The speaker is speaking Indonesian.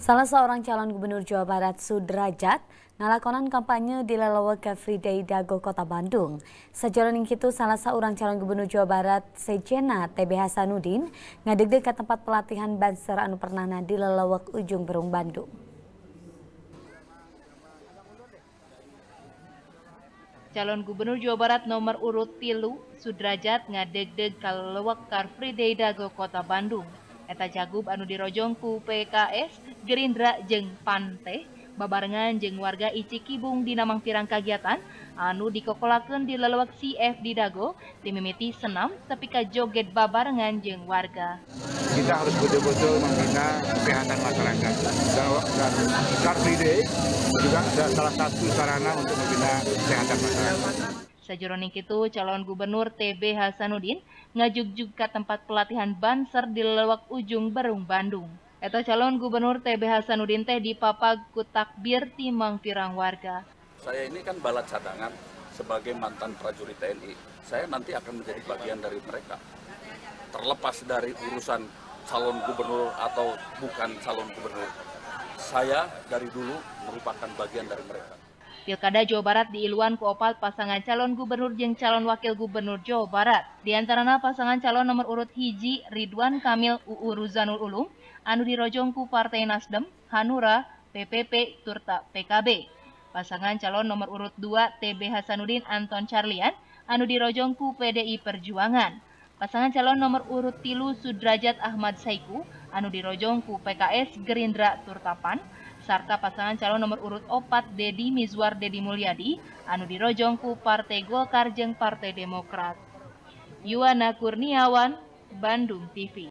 Salah seorang calon gubernur Jawa Barat Sudrajat ngalakonan kampanye di Lelawa Free Day Dago Kota Bandung. Sejauh itu salah seorang calon gubernur Jawa Barat Sejena TB Hasanuddin ngadeg ke tempat pelatihan Banser Anu Pernana di Lelawak Ujung Berung Bandung. Calon Gubernur Jawa Barat nomor urut tilu Sudrajat ngadeg-deg Lelawak Car Free Day Dago Kota Bandung. Eta Cagup anu dirojong ku PKS Gerindra jeng Pante babarengan jeng warga Ici Kibung di namang pirang kagiatan anu dikokolakeun di lelewak CF di Dago dimimiti senam tapi joget babarengan jeng warga. Kita harus betul-betul membina kesehatan masyarakat dan Car Free Day juga salah satu sarana untuk membina kesehatan masyarakat. Sajeroning itu calon gubernur TB Hasanuddin ngajuk ke tempat pelatihan Banser di Lelewak Ujung Berung Bandung. Eta calon gubernur TB Hasanuddin teh dipapag ku takbir timang pirang warga. Saya ini kan balat cadangan sebagai mantan prajurit TNI. Saya nanti akan menjadi bagian dari mereka. Terlepas dari urusan calon gubernur atau bukan calon gubernur. Saya dari dulu merupakan bagian dari mereka. Pilkada Jawa Barat diiluan ku opal pasangan calon gubernur jeung calon wakil gubernur Jawa Barat. Di antarana pasangan calon nomor urut hiji Ridwan Kamil UU Ruzanul Ulum, anu dirojong ku Partai Nasdem, Hanura, PPP, Turta PKB. Pasangan calon nomor urut 2 TB Hasanuddin Anton Charlian, anu dirojong ku PDI Perjuangan. Pasangan calon nomor urut tilu Sudrajat Ahmad Saiku, anu dirojong ku PKS Gerindra Turtapan, sarta pasangan calon nomor urut 4 Dedi Mizwar Dedi Mulyadi anu dirojong ku Partai Golkar jeung Partai Demokrat. Yuwana Kurniawan, Bandung TV.